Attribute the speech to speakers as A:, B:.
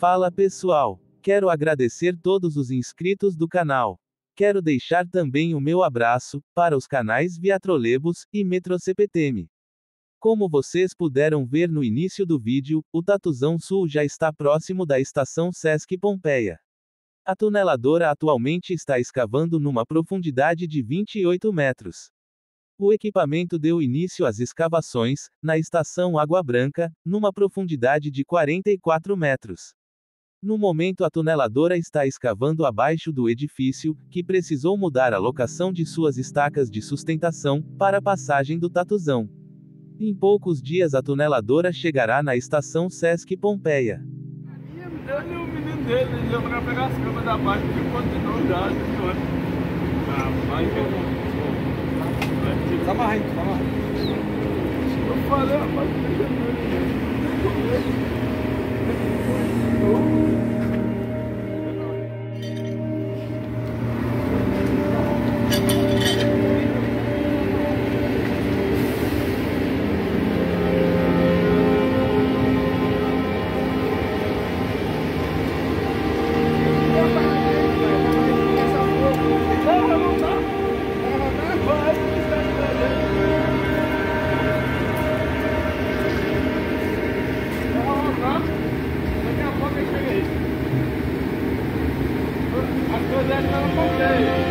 A: Fala pessoal! Quero agradecer todos os inscritos do canal. Quero deixar também o meu abraço para os canais Viatrolebus e Metro CPTM. Como vocês puderam ver no início do vídeo, o Tatuzão Sul já está próximo da estação Sesc Pompeia. A tuneladora atualmente está escavando numa profundidade de 28 metros. O equipamento deu início às escavações, na estação Água Branca, numa profundidade de 44 metros. No momento, a tuneladora está escavando abaixo do edifício, que precisou mudar a locação de suas estacas de sustentação, para a passagem do Tatuzão. Em poucos dias, a tuneladora chegará na estação Sesc Pompeia.
B: Eu. Eu rapaz, Daqui a pouco